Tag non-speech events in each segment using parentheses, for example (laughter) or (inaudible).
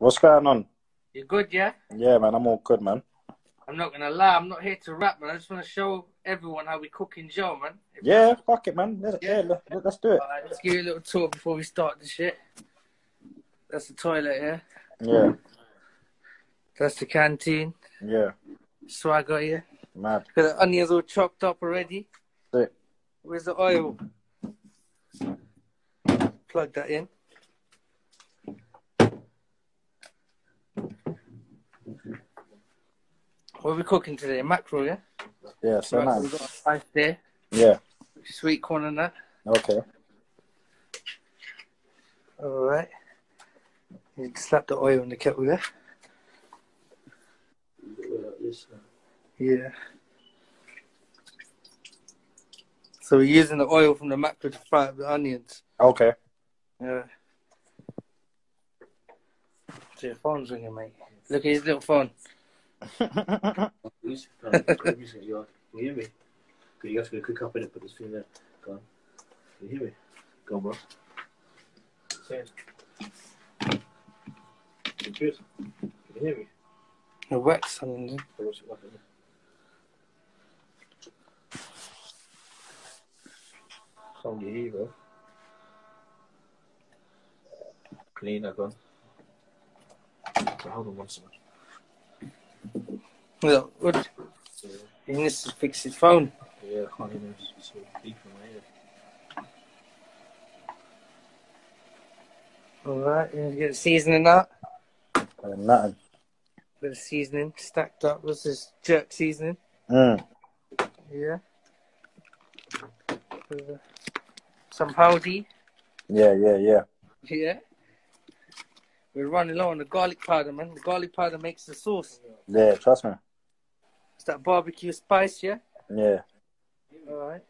What's going on? You good, yeah? Yeah, man, I'm all good, man. I'm not gonna lie, I'm not here to rap, man. I just want to show everyone how we cook in Joe, man. If- Yeah, fuck it, man. Let- Yeah, let, let- let's do it. Alright, let's give you a little tour before we start the shit. That's the toilet, yeah? Yeah, That's the canteen. yeah, Swagger here. mad. Got the onions all chopped up already. Sick. Where's the oil? Plug that in. What are we cooking today? Mackerel, yeah? Yeah, so Right, we've nice. got a spice there. Yeah, Sweet corn and that. okay. All right. You slap the oil in the kettle there. Yeah. So we're using the oil from the mackerel to fry up the onions. Okay. Yeah. So your phone's ringing, mate. Look at his little phone. (laughs) Who's Can you hear me? You guys gonna cook up in it, put this thing there. Go on. Can you hear me? Go on, bro. Say. You good? Can you hear me? The wax onion. Or what's it like? in there? Can't get here, bro. Clean that gun. So hold on one second. Look, what? He needs to fix his phone. Yeah, I can't hear this. It's so my ear. All right. You get the seasoning out. Uh, nothing. Bit of seasoning stacked up. What's this jerk seasoning? Mm. Yeah. Uh, Some howdy. Yeah, yeah, yeah. Yeah. We're running low on the garlic powder, man. The garlic powder makes the sauce. Yeah, trust me. It's that barbecue spice, yeah? Yeah. Alright.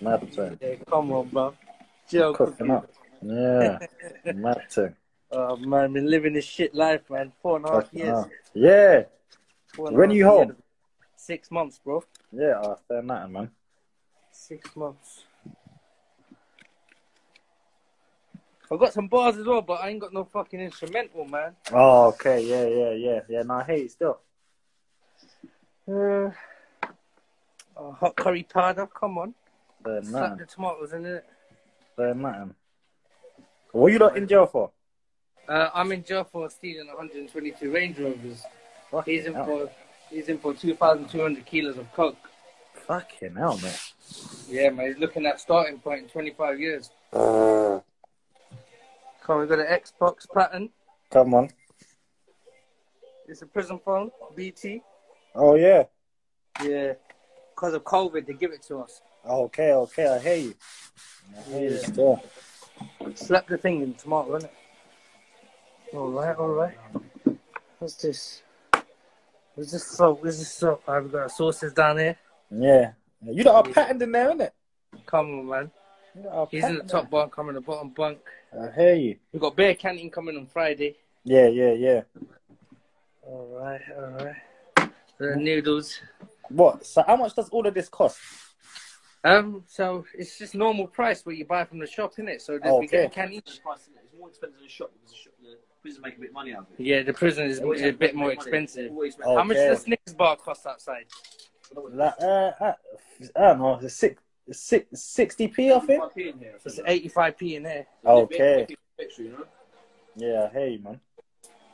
Mad thing. Yeah, come on, bro. Cooking up. Yeah. (laughs) Mad thing. Oh, man, been living this shit life, man. Four and a half Fucking years. hell. Yeah. Four and a When half you home? years. Six months, bro. Yeah, oh, fair nothing, man. Six months. I got some bars as well, but I ain't got no fucking instrumental, man. Oh, okay. Yeah, yeah, yeah. Yeah, no, I hate it still. Uh, oh, hot curry powder, come on. Fair Slap nothing. the tomatoes in it. Fair nothing. What you lot in jail for? Uh, I'm in jail for stealing 122 Range Rovers. He's in hell. for he's in for 2,200 kilos of coke. Fucking hell, man. Yeah, man. He's looking at starting point in 25 years. Uh. Come, on, we got an Xbox pattern. Come on. It's a prison phone, BT. Oh, yeah. Yeah. Because of COVID, they give it to us. Okay, okay, I hear you. I hear you still. Slap the thing in tomato, innit? All right, all right. What's this? What's this soap? What's this soap? We got our sauces down here. Yeah. You lot are pattern in there, innit? Come on, man. You lot are He's in the top bunk, I'm in the bottom bunk. I hear you. We got bare canteen coming on Friday. Yeah, yeah, yeah. All right, all right. The noodles. What? So how much does all of this cost? Um, so it's just normal price what you buy from the shop, innit? So that we Okay. get a canteen. It's price, isn't it? It's more expensive than the shop because the, shop, the prison make a bit of money out of it. Yeah, the prison is They a make bit more money. expensive. Always make- Oh. How much Okay. does Snickers bar cost outside? Like, uh, uh, I don't know. It's six, six, 60p, I think. 5p in here. It's 85p in there. Okay. Extra, you know? Yeah, hey man.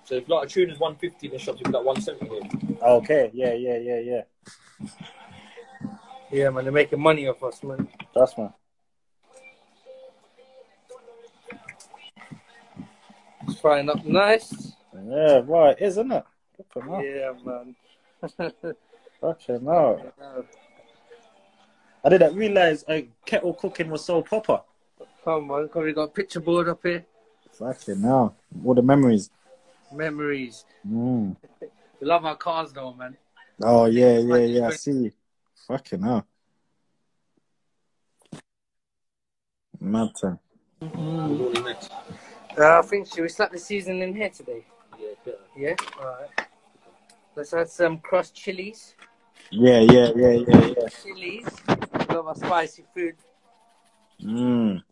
So if like a tuna's 150 in the shops, you've got 170 here. Okay, yeah, yeah, yeah, yeah. Yeah, man, they're making money off us, man. That's man. It's frying up nice. Yeah, right, isn't it? (laughs) Fucking hell. Yeah, man. Fucking hell. I didn't realize uh, kettle cooking was so proper. Come on, come, we got a picture board up here. Fucking now. All the memories. Memories. Mm. We love our cars though, man. Oh, yeah, yeah, yeah. I see. Fucking hell. Mad time. What next? Uh, I think should we slap the season in here today? Yeah, better. Yeah. All right. Let's add some crushed chilies. Yeah, yeah, yeah, yeah, yeah. chilies. We got my spicy food. Mm.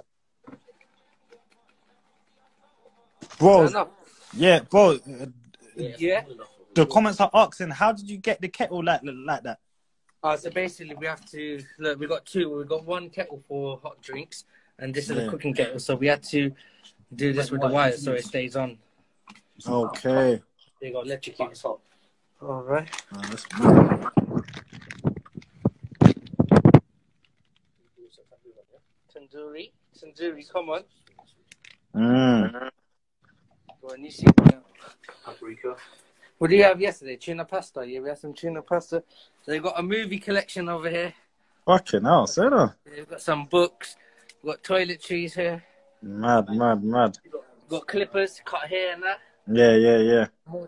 Bro, Enough. yeah, bro. uh, Yeah. The comments are asking, how did you get the kettle like like that? Uh, so basically, we have to look. We got two. We got one kettle for hot drinks, and this is Yeah. a cooking kettle. So we had to do this with the wire so it stays on. Okay. They got electrocuted. top. All right. Oh, that's mad. Tandoori, tandoori. Come on. Mm. Go on, you see now. Paprika. What do you have yesterday? Tuna pasta. Yeah, we had some tuna pasta. So they got a movie collection over here. Fucking hell, say that. They've got some books. We've got toiletries here. Mad, mad, mad. We've got clippers, cut hair and that. Yeah, yeah, yeah. More